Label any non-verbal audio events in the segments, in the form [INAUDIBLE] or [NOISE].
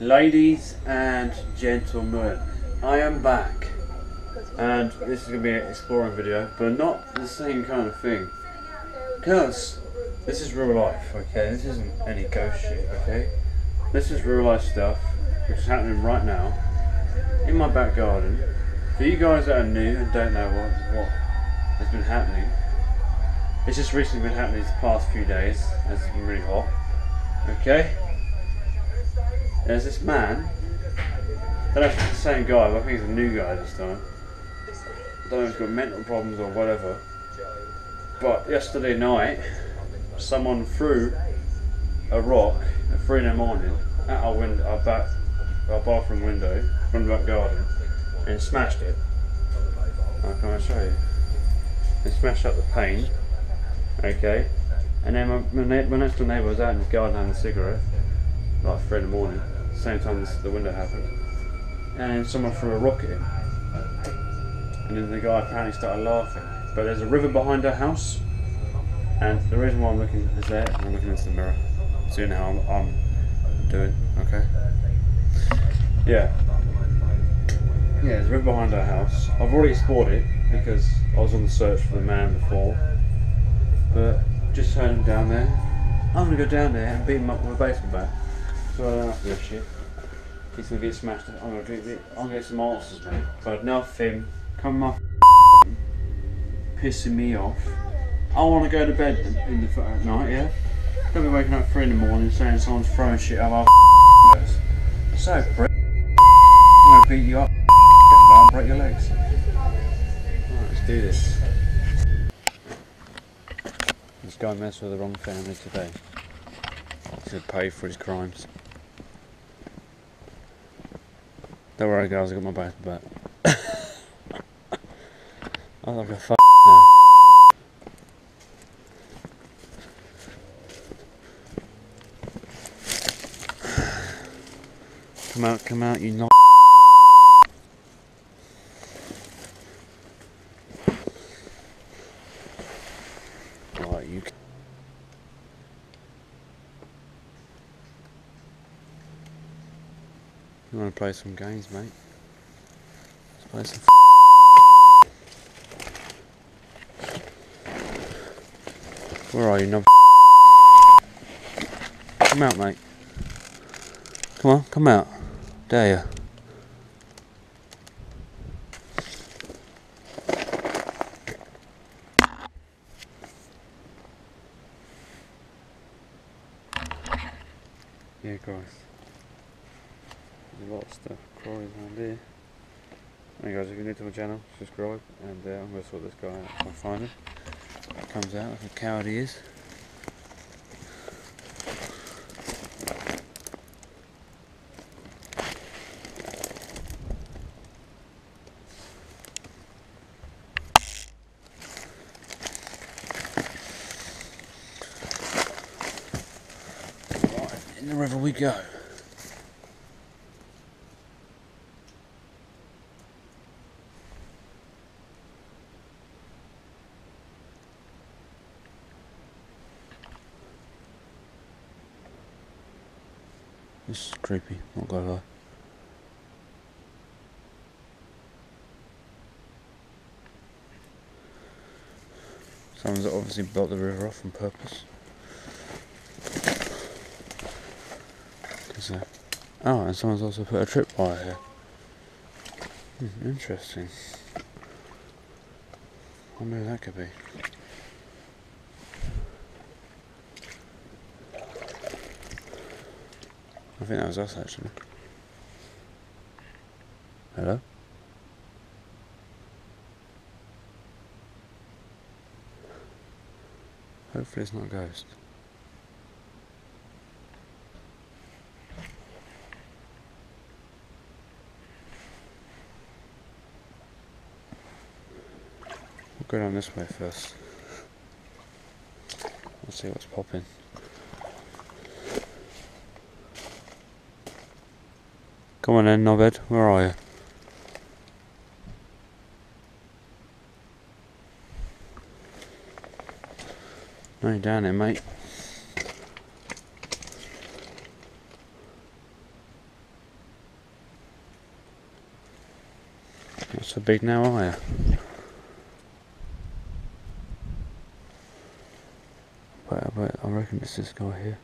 Ladies and gentlemen, I am back. And this is going to be an exploring video, but not the same kind of thing. Because this is real life, okay? This isn't any ghost shit, okay? This is real life stuff, which is happening right now in my back garden. For you guys that are new and don't know what, what has been happening, it's just recently been happening these past few days, it's been really hot. Okay? There's this man. I don't know if it's the same guy, but I think he's a new guy this time. I don't know if he's got mental problems or whatever. But yesterday night, someone threw a rock at three in the morning at our window, our back, our bathroom window from the back garden, and smashed it. How can I show you? It smashed up the pane. Okay. And then my, my, my next door neighbour was out in his garden having a cigarette, like three in the morning, same time as the window happened. And someone threw a rock at him. And then the guy apparently started laughing. But there's a river behind our house, and the reason why I'm looking is there, I'm looking into the mirror, seeing how I'm, I'm doing, okay? Yeah. Yeah, there's a river behind our house. I've already explored it because I was on the search for the man before. But just heard him down there. I'm gonna go down there and beat him up with a baseball bat. To this shit. He's gonna get smashed. I'm gonna get, it- I'm gonna get some answers, mate. But enough him coming my pissing me off. I want to go to bed in the at uh, night, yeah. Don't be waking up at three in the morning saying someone's throwing shit at our windows. So, Brett, I'm gonna beat you up, and break your legs. Let's do this. This guy messed with the wrong family today. Should pay for his crimes. Don't worry, guys. I got my back back. [COUGHS] I'm like a f now. [SIGHS] Come out, come out, you not. Right, you. c- You want to play some games, mate? Let's play some. [LAUGHS] Where are you, knob? Come out, mate. Come on, come out. Dare you? Yeah, guys. There's a lot of stuff around. Hey guys, if you're new to my channel, subscribe and uh, I'm going to sort this guy out if I find him. It Comes out like a coward he is. Right, in the river we go. This is creepy, not gonna lie. Someone's obviously built the river off on purpose. uh, oh, and someone's also put a tripwire here. Hmm, interesting. wonder who that could be. I think that was us actually. Hello? Hopefully it's not a ghost. We'll go down this way first. We'll see what's popping. Come on then, knobhead, where are you? No, you're down here, mate. Not so big now, are you? Wait, wait, I reckon it's this guy here.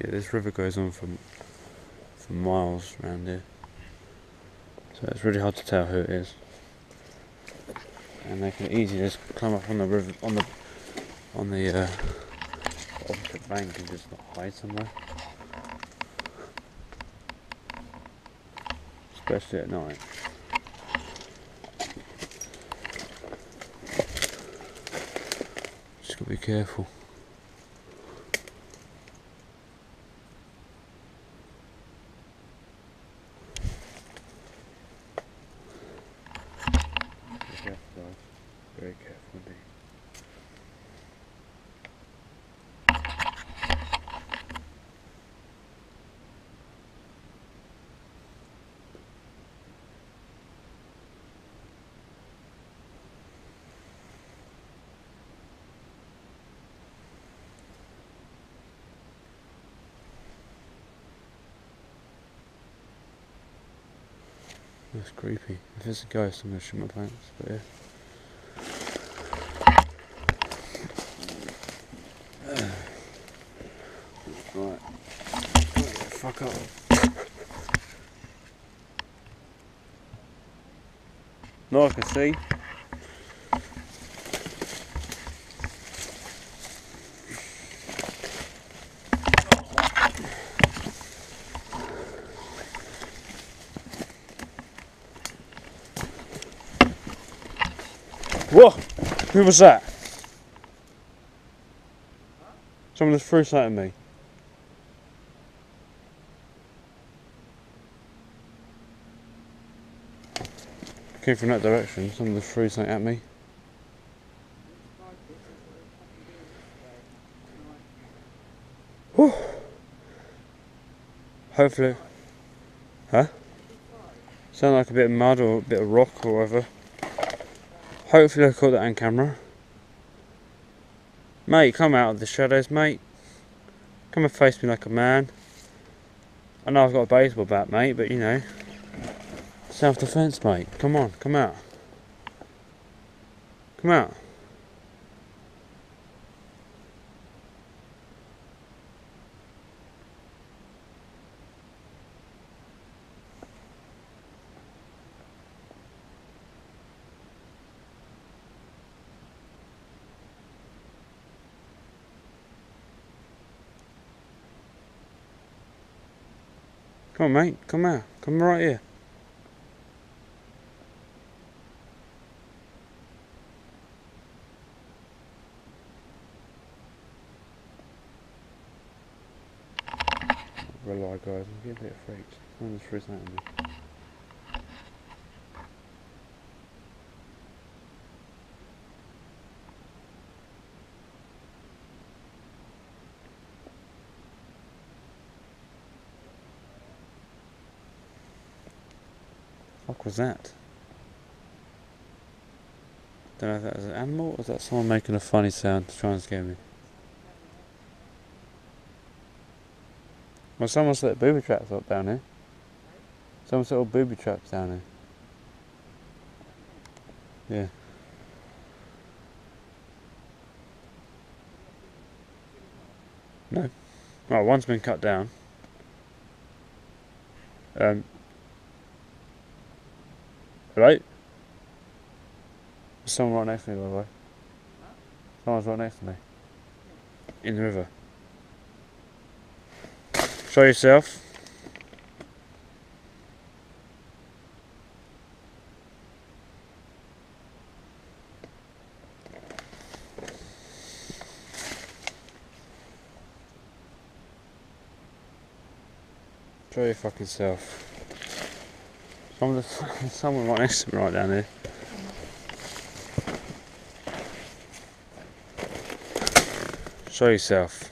Yeah, this river goes on for, for miles around here. So it's really hard to tell who it is. And they can easily just climb up on the river, on the, on the uh, opposite bank and just hide somewhere. Especially at night. Just gotta be careful. Be careful, guys. Very careful indeed. That's creepy. If it's a ghost, I'm gonna shoot my pants. But yeah. Right. Fuck up. No, I can see. Whoa! Who was that? Someone just threw something at me. Came from that direction. Someone just threw something at me. Whew. Hopefully. Huh? Sound like a bit of mud or a bit of rock or whatever. Hopefully I caught that on camera. Mate, come out of the shadows, mate. Come and face me like a man. I know I've got a baseball bat, mate, but you know. Self-defense, mate. Come on, come out. Come out. Come on, mate. Come out. Come right here. Rely, guys. I'm getting a bit freaked. Threw something at me. Was that? Don't know if that was an animal or was that someone making a funny sound to try and scare me. Well, someone set booby traps up down here. Someone set all booby traps down here. Yeah. No. Well, one's been cut down. Um, Hello? There's someone right next to me, by the way. Someone's right next to me. In the river. Show yourself. Show your fucking self. From the [LAUGHS] someone right next to me right down here. Show yourself.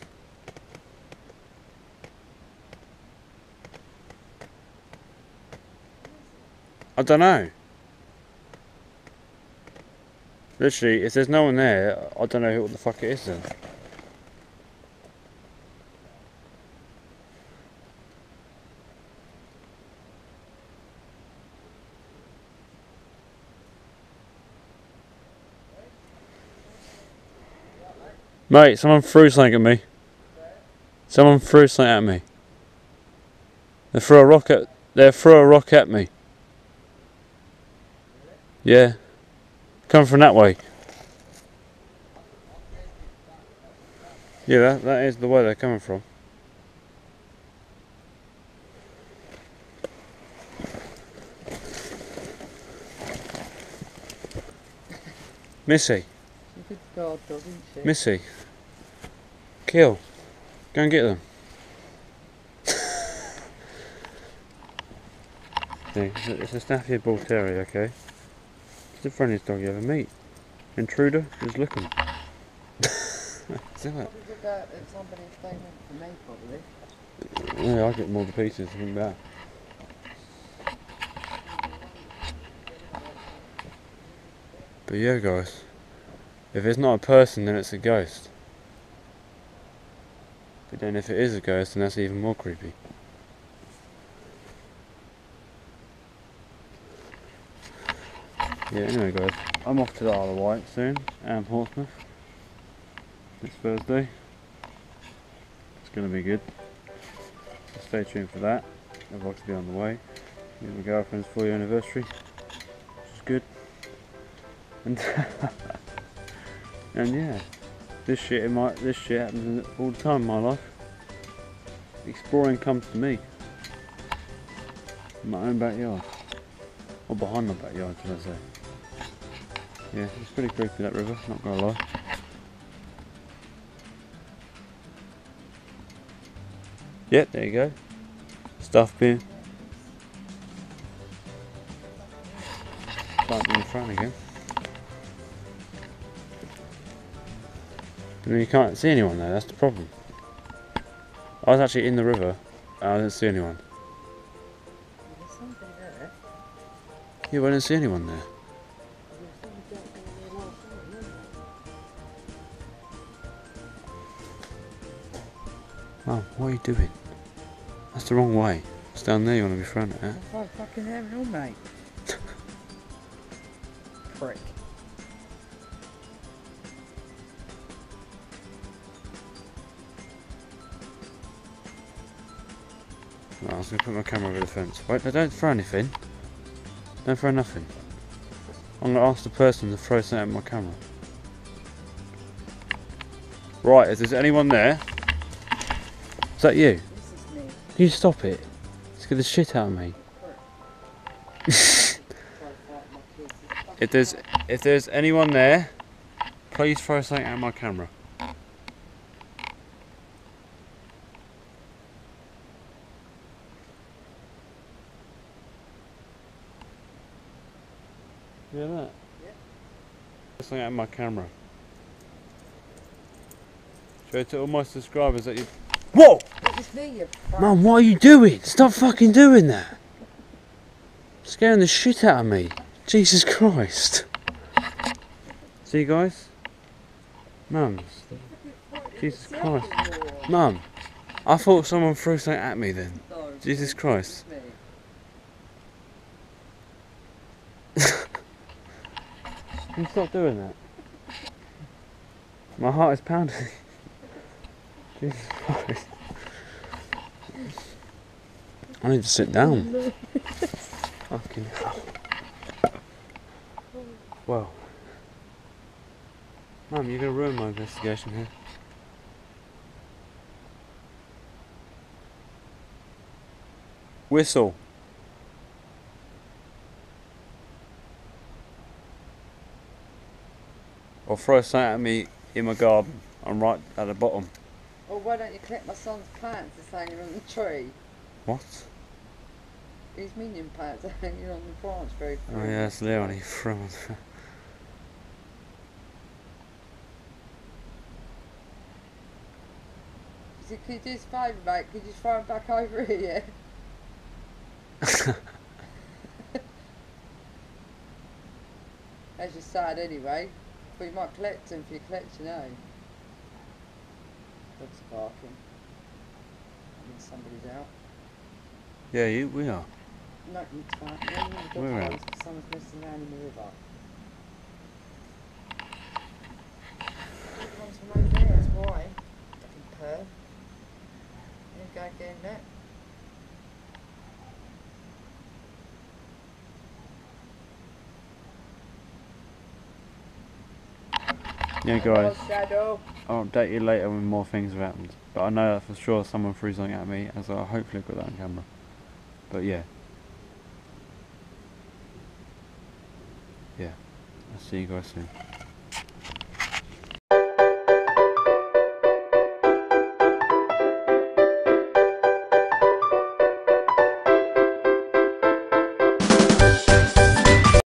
I don't know. Literally, if there's no one there, I don't know who what the fuck it is then. Mate, someone threw something at me. Someone threw something at me. They threw a rock at they threw a rock at me. Yeah. Come from that way. Yeah, that, that is the way they're coming from. Missy. Good guard dog, isn't she? Missy. Kill. Go and get them. See, it's a- Stafford Bull Terrier, okay? It's the friendliest dog you ever meet. Intruder, is looking. See that? Probably did that if somebody stayed in for me. Yeah, I get more the pieces than that. But yeah, guys, if it's not a person, then it's a ghost. But then if it is a ghost, then that's even more creepy. Yeah, anyway, guys, I'm off to the Isle of Wight soon, and Portsmouth. This Thursday. It's going to be good. So stay tuned for that. The vlog's be on the way. And my girlfriend's four year anniversary, which is good. [LAUGHS] And [LAUGHS] and yeah, this shit in my this shit happens all the time in my life. Exploring comes to me. In my own backyard. Or behind my backyard, should I say. Yeah, it's pretty creepy that river, not gonna lie. Yep, there you go. Stuff bin. Planting in front again. And then you can't see anyone there, that's the problem. I was actually in the river and I didn't see anyone. There's somebody there. Yeah, but I didn't see anyone there. There's somebody down there last night, wasn't there? Mum, what are you doing? That's the wrong way. It's down there you want to be thrown eh? at. That's like fucking having all, mate. [LAUGHS] Prick. Going to put my camera over the fence. Wait, no, don't throw anything. Don't throw nothing. I'm going to ask the person to throw something at my camera. Right, is there anyone there. Is that you? Is me. You stop it? Scare the shit out of me. [LAUGHS] If there's if there's anyone there, please throw something at my camera. You hear that? Yeah. Throw something at my camera. Show it to all my subscribers that you. Whoa! It me, you. Mum, what are you doing? Stop fucking doing that! Scaring the shit out of me. Jesus Christ. See, you guys? Mum. Jesus Christ. Mum. I thought someone threw something at me then. No, Jesus Christ. it's me. Can you stop doing that? My heart is pounding. [LAUGHS] Jesus Christ. I need to sit down. Fucking hell. Well. Mum, you're going to ruin my investigation here. Whistle. Or throw something at me in my garden. I'm right at the bottom. Or why don't you collect my son's plants that's hanging on the tree? What? his minion plants [LAUGHS] are hanging on the branch very Oh yeah, that's Leon. He from. He said, could you do a favour, mate? Could you just throw him back over here? [LAUGHS] [LAUGHS] As you sad anyway. But you might collect them for your collection, eh? Dog's barking. I mean, somebody's out. yeah, you, we are. No, it's fine. No, no, the dog We're out. someone's messing around in the river. It comes from over there, that's why. Fucking perv. You go again, that. Yeah, guys. Shadow. I'll update you later when more things have happened. But I know that for sure someone threw something at me, as I hopefully got that on camera. But yeah. Yeah. I'll see you guys soon.